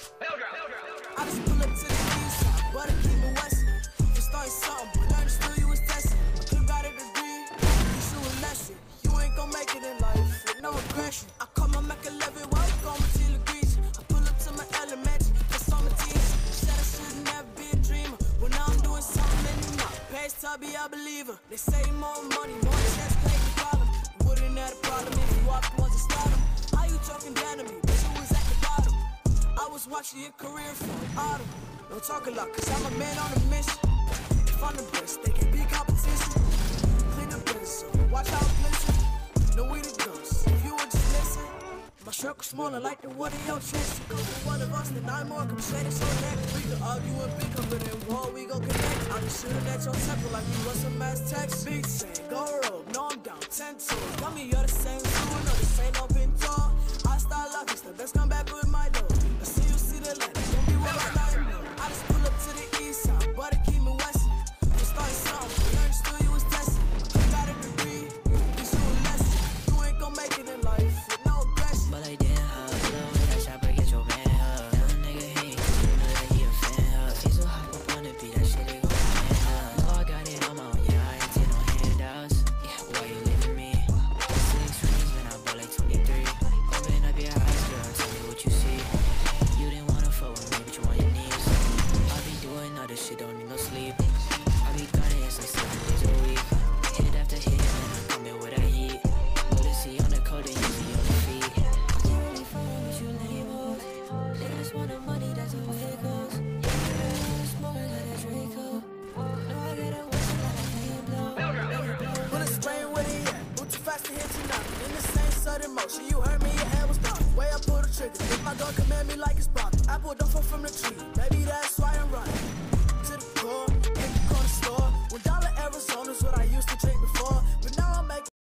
I just pull up to the east side, but I keep it. You but understood you was. I a degree, a lesson. You ain't gon' make it in life with no aggression. I my Mac 11 while my till degrees. I pull up to my my teeth. Said I should a dreamer. I'm I be a believer. They say more money, more Watching your career from autumn. Don't talk a lot, cause I'm a man on a mission. If I'm the best, they can be competition. Clean the business, so watch how it glisten. No we the ghosts, if you would just listen. My circle smaller like the one in your chest. You come for one of us, then nine more this on that. We can argue and up, but in war we gon' connect. I'm just shooting at your temple like we was some mass text. Big saying, go rogue, no I'm down, ten toes. Tell me you're the same this shit, don't need no sleep. I be it's like seven days a week. Hit after hit, man, I'm coming with that heat. Policy on the code, and you on the feet. Really fine with you labels. They just want the money, that's way it goes. A. Oh. No, I a a too fast to hit you now. In the same sudden motion, you heard me, your head was popping. Way I pull the trigger. If my gun command me like it's popping. Apple don't fall from the tree.